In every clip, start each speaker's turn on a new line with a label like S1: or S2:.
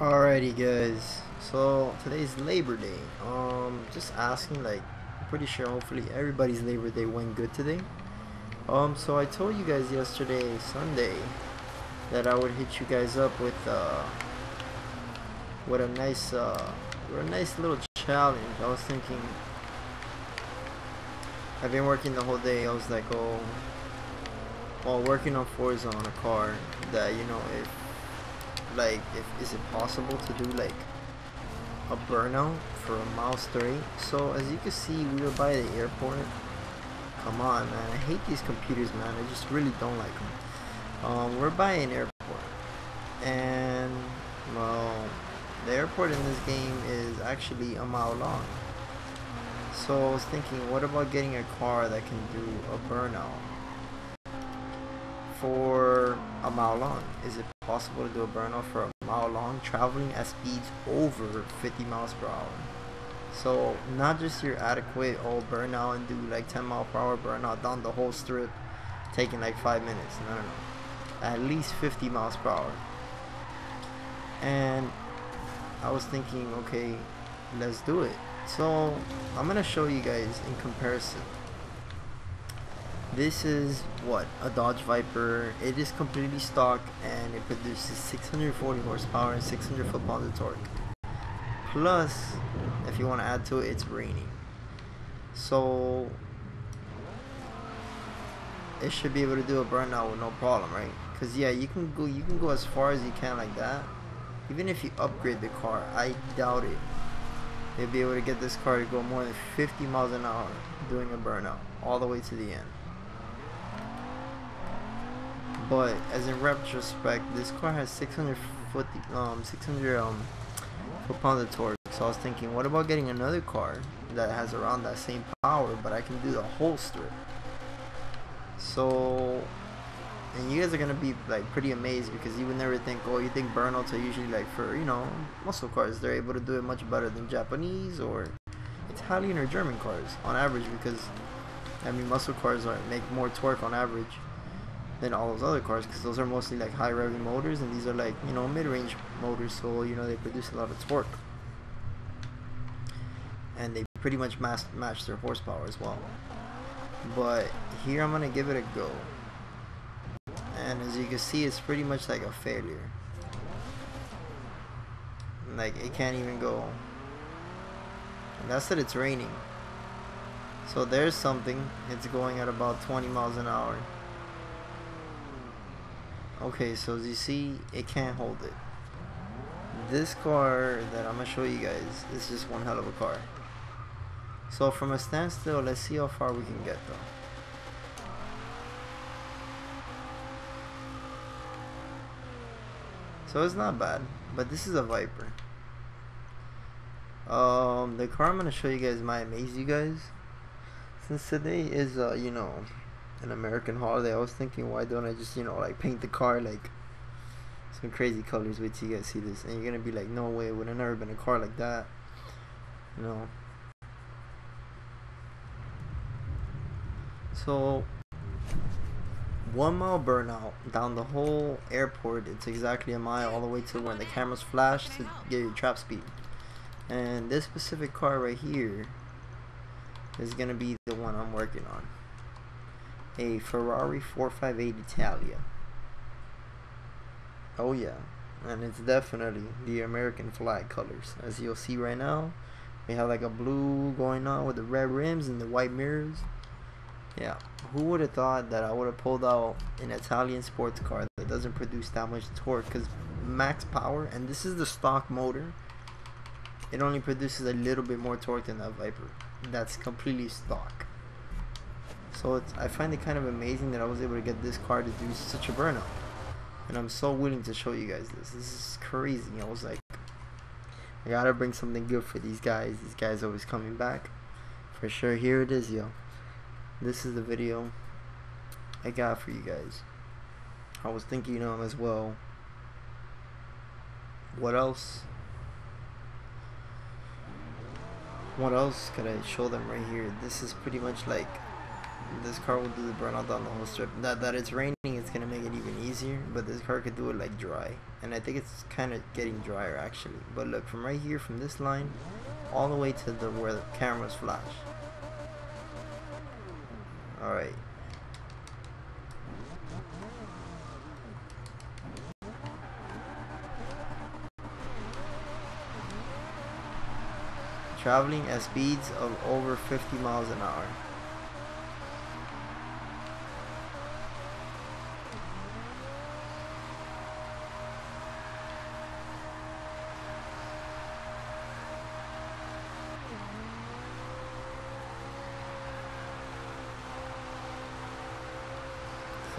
S1: Alrighty guys, so today's Labor Day. Um, just asking like, pretty sure hopefully everybody's Labor Day went good today. Um, so I told you guys yesterday, Sunday, that I would hit you guys up with uh, with a nice uh, with a nice little challenge. I was thinking, I've been working the whole day. I was like, oh, while working on Forza on a car, that you know if like if is it possible to do like a burnout for a mile straight? So as you can see we were by the airport. Come on man. I hate these computers man. I just really don't like them um, we're by an airport. And well the airport in this game is actually a mile long. So I was thinking what about getting a car that can do a burnout for a mile long? Is it possible to do a burnout for a mile long traveling at speeds over 50 miles per hour. So not just your adequate old burnout and do like 10 mile per hour burnout down the whole strip taking like 5 minutes. No, no, no. At least 50 miles per hour. And I was thinking, okay, let's do it. So I'm going to show you guys in comparison this is what a Dodge Viper. It is completely stock and it produces 640 horsepower and 600 foot-pounds of torque. Plus, if you want to add to it, it's raining. So it should be able to do a burnout with no problem, right? Cause yeah, you can go you can go as far as you can like that. Even if you upgrade the car, I doubt it. You'll be able to get this car to go more than 50 miles an hour doing a burnout all the way to the end but as in retrospect, this car has 600 foot, um, 600 um, foot pounds of torque. So I was thinking, what about getting another car that has around that same power, but I can do the whole strip. So, and you guys are gonna be like pretty amazed because you would never think, oh, you think burnouts are usually like for you know muscle cars. They're able to do it much better than Japanese or Italian or German cars on average because I mean muscle cars are make more torque on average than all those other cars because those are mostly like high revving motors and these are like you know mid-range motors so you know they produce a lot of torque. And they pretty much match, match their horsepower as well. But here I'm gonna give it a go. And as you can see it's pretty much like a failure. Like it can't even go. And that's that it's raining. So there's something. It's going at about 20 miles an hour Okay, so as you see, it can't hold it. This car that I'm going to show you guys is just one hell of a car. So from a standstill, let's see how far we can get though. So it's not bad, but this is a Viper. Um, the car I'm going to show you guys might amaze you guys. Since today is, uh, you know, an American holiday, I was thinking, why don't I just, you know, like paint the car like some crazy colors? Wait till you guys see this, and you're gonna be like, no way, would have never been a car like that. You know. So one mile burnout down the whole airport. It's exactly a mile all the way to when the cameras flash to get your trap speed. And this specific car right here is gonna be the one I'm working on a Ferrari 458 Italia. Oh yeah, and it's definitely the American flag colors. As you'll see right now, we have like a blue going on with the red rims and the white mirrors. Yeah, who would have thought that I would have pulled out an Italian sports car that doesn't produce that much torque? Because max power, and this is the stock motor, it only produces a little bit more torque than that Viper. That's completely stock. So it's, I find it kind of amazing that I was able to get this car to do such a burnout. And I'm so willing to show you guys this. This is crazy. I was like, I gotta bring something good for these guys. These guys always coming back. For sure, here it is, yo. This is the video I got for you guys. I was thinking um, as well. What else? What else could I show them right here? This is pretty much like this car will do the burnout down the whole strip. That that it's raining, it's gonna make it even easier but this car could do it like dry. And I think it's kind of getting drier actually. But look from right here from this line all the way to the where the cameras flash. Alright. Traveling at speeds of over 50 miles an hour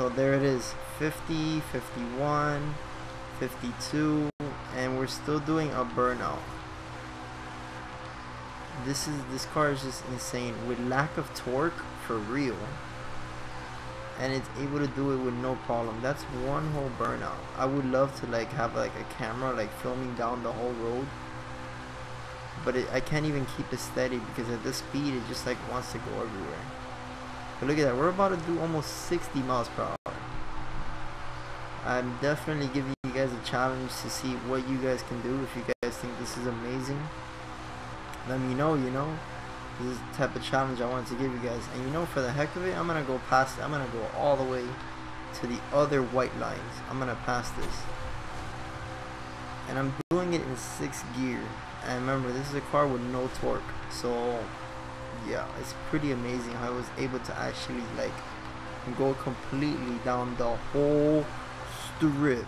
S1: So there it is 50, 51, 52, and we're still doing a burnout. This is this car is just insane with lack of torque for real. And it's able to do it with no problem. That's one whole burnout. I would love to like have like a camera like filming down the whole road. But it, I can't even keep it steady because at this speed it just like wants to go everywhere. But look at that, we're about to do almost 60 miles per hour. I'm definitely giving you guys a challenge to see what you guys can do if you guys think this is amazing. Let me know, you know. This is the type of challenge I wanted to give you guys. And you know, for the heck of it, I'm going to go past it. I'm going to go all the way to the other white lines. I'm going to pass this. And I'm doing it in 6th gear. And remember, this is a car with no torque. So yeah, it's pretty amazing how I was able to actually like go completely down the whole strip.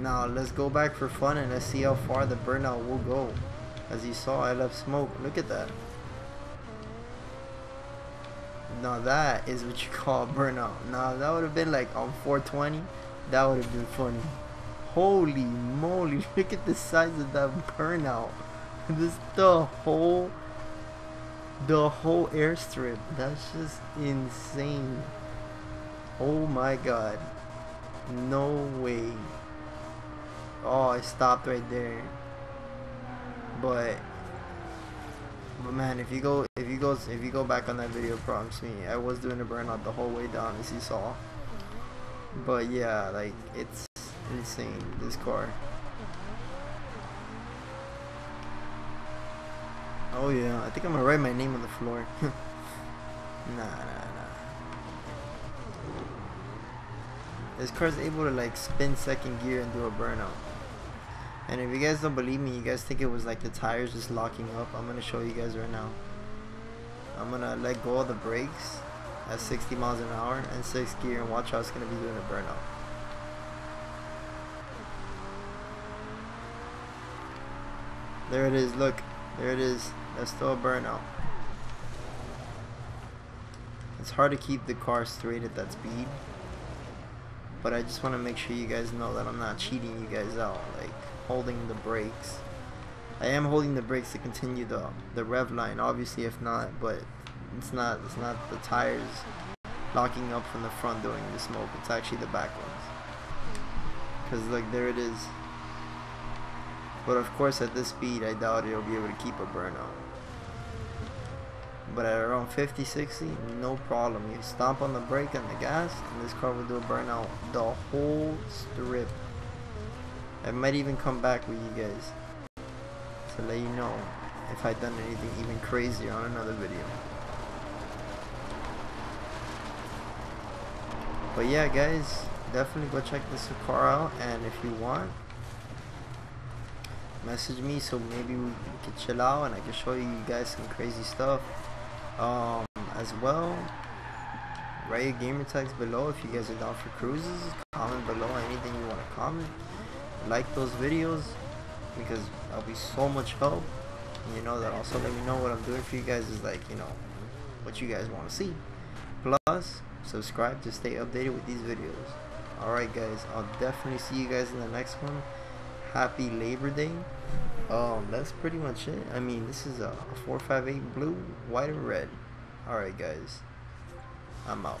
S1: Now let's go back for fun and let's see how far the burnout will go. As you saw, I left smoke. Look at that. Now that is what you call burnout. Now that would have been like on 420. That would have been funny. Holy moly, look at the size of that burnout. This the whole the whole airstrip that's just insane. Oh my god. No way. Oh I stopped right there. But but man if you go if you go if you go back on that video promise me I was doing a burnout the whole way down as you saw. But yeah like it's insane this car Oh yeah, I think I'm gonna write my name on the floor. nah, nah, nah. This car's able to like spin second gear and do a burnout. And if you guys don't believe me, you guys think it was like the tires just locking up, I'm gonna show you guys right now. I'm gonna let go of the brakes at 60 miles an hour and 6th gear and watch how it's gonna be doing a burnout. There it is, look. There it is. That's still a burnout. It's hard to keep the car straight at that speed. But I just want to make sure you guys know that I'm not cheating you guys out. Like, holding the brakes. I am holding the brakes to continue the the rev line, obviously if not, but it's not it's not the tires locking up from the front doing the smoke, it's actually the back ones. Cause like there it is. But of course at this speed I doubt it'll be able to keep a burnout. But at around 50, 60, no problem. You stomp on the brake and the gas and this car will do a burnout the whole strip. I might even come back with you guys to let you know if I've done anything even crazier on another video. But yeah guys, definitely go check this car out and if you want message me so maybe we can chill out and I can show you guys some crazy stuff. Um, as well write your gamer tags below if you guys are down for cruises. Comment below anything you want to comment. Like those videos because I'll be so much help. You know that also let me know what I'm doing for you guys is like you know what you guys want to see. Plus subscribe to stay updated with these videos. Alright guys I'll definitely see you guys in the next one happy Labor Day. Um, that's pretty much it. I mean, this is a 458 blue, white, and red. Alright, guys. I'm out.